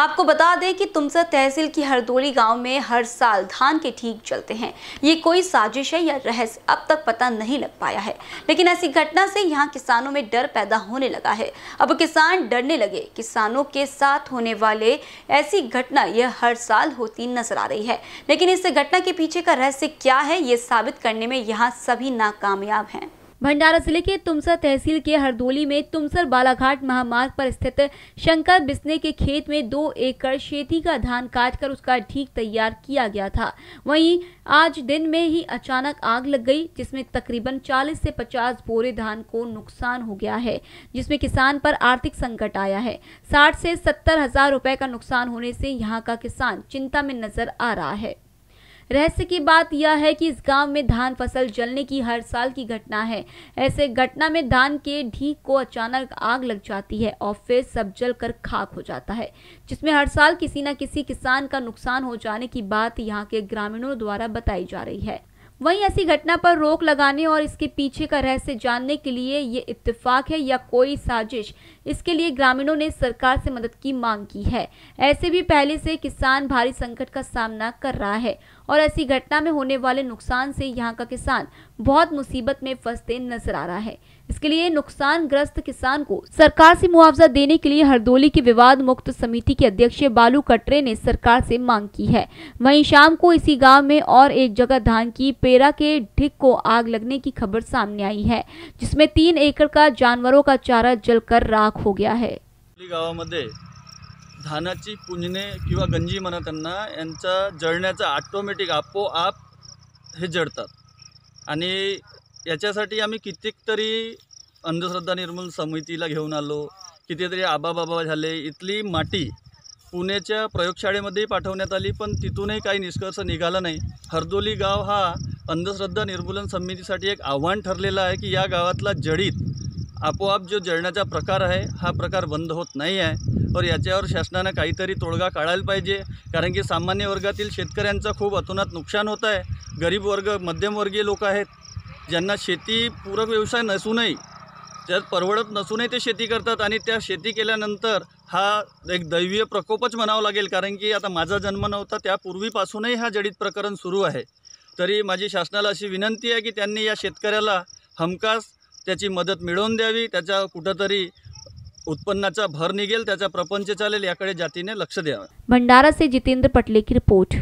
आपको बता दें कि तुमसर तहसील की हरदोली गाँव में हर साल धान के ठीक चलते हैं। ये कोई साजिश है या रहस्य अब तक पता नहीं लग पाया है। लेकिन ऐसी घटना से यहाँ किसानों में डर पैदा होने लगा है। अब किसान डरने लगे। किसानों के साथ होने वाले ऐसी घटना यह हर साल होती नज़र आ रही है। लेकिन इस घटना के पीछे का रहस्य क्या है, ये साबित करने में यहाँ सभी नाकामयाब हैं। भंडारा ज़िले के तुमसर तहसील के हरदोली में तुमसर बालाघाट महामार्ग पर स्थित शंकर बिस्ने के खेत में दो एकड़ शेती का धान काटकर उसका ढीक तैयार किया गया था। वहीं आज दिन में ही अचानक आग लग गई, जिसमें तकरीबन 40 से 50 बोरे धान को नुकसान हो गया है, जिसमें किसान पर आर्थिक संकट आया है। 60 से सत्तर हज़ार रुपए का नुकसान होने से यहाँ का किसान चिंता में नज़र आ रहा है। रहस्य की बात यह है कि इस गाँव में धान फ़सल जलने की हर साल की घटना है। ऐसे घटना में धान के ढीक को अचानक आग लग जाती है और फिर सब जल कर खाक हो जाता है, जिसमें हर साल किसी न किसी किसान का नुकसान हो जाने की बात यहाँ के ग्रामीणों द्वारा बताई जा रही है। वहीं ऐसी घटना पर रोक लगाने और इसके पीछे का रहस्य जानने के लिए ये इत्तेफाक है या कोई साजिश, इसके लिए ग्रामीणों ने सरकार से मदद की मांग की है। ऐसे भी पहले से किसान भारी संकट का सामना कर रहा है और ऐसी घटना में होने वाले नुकसान से यहाँ का किसान बहुत मुसीबत में फंसते नज़र आ रहा है। इसके लिए नुकसान ग्रस्त किसान को सरकार से मुआवजा देने के लिए हरदोली की विवाद मुक्त समिति के अध्यक्ष बालू कटरे ने सरकार से मांग की है। वहीं शाम को इसी गाँव में और एक जगह धान की पेरा के ढिक को आग लगने की खबर सामने आई है, जिसमें तीन एकड़ का जानवरों का चारा जलकर राख हो गया है। धानाची पुंजणे किंवा गंजी म्हणा त्यांना यांचा जळण्याचा ऑटोमॅटिक आपोआप हे जळतात. आणि याच्यासाठी आम्ही कित्येक तरी अंधश्रद्धा निर्मूलन समितीला घेऊन आलो कितीतरी आबाबाबा झाले इथली माती पुण्याच्या प्रयोगशाळेमध्येही पाठवण्यात आली पण तिथूनही काही निष्कर्ष निघाला नाही. हरदोली गाव हा अंधश्रद्धा निर्मूलन समितीसाठी एक आव्हान ठरलेलं आहे की या गावातला जडीत आपोआप जो जळण्याचा प्रकार आहे हा प्रकार बंद होत नाही आहे तर याच्यावर शासनानं काहीतरी तोडगा काढायला पाहिजे. कारण की सामान्य वर्गातील शेतकऱ्यांचं खूप अतोनात नुकसान होत आहे. गरीब वर्ग मध्यमवर्गीय लोक आहेत. ज्यांना शेती पूरक व्यवसाय नसूनही त्यात परवडत नसूनही ते शेती करतात आणि त्या शेती केल्यानंतर हा एक दैवीय प्रकोपच म्हणावं लागेल. कारण की आता माझा जन्म नव्हता त्यापूर्वीपासूनही हा जडित प्रकरण सुरू आहे. तरी माझी शासनाला अशी विनंती आहे की त्यांनी या शेतकऱ्याला हमखास त्याची मदत मिळवून द्यावी. त्याच्या कुठंतरी उत्पन्नाचा भर निघेल त्याचा प्रपंच चालेल याकडे जातीने लक्ष द्यावं. भंडारा से जितेंद्र पटले की रिपोर्ट.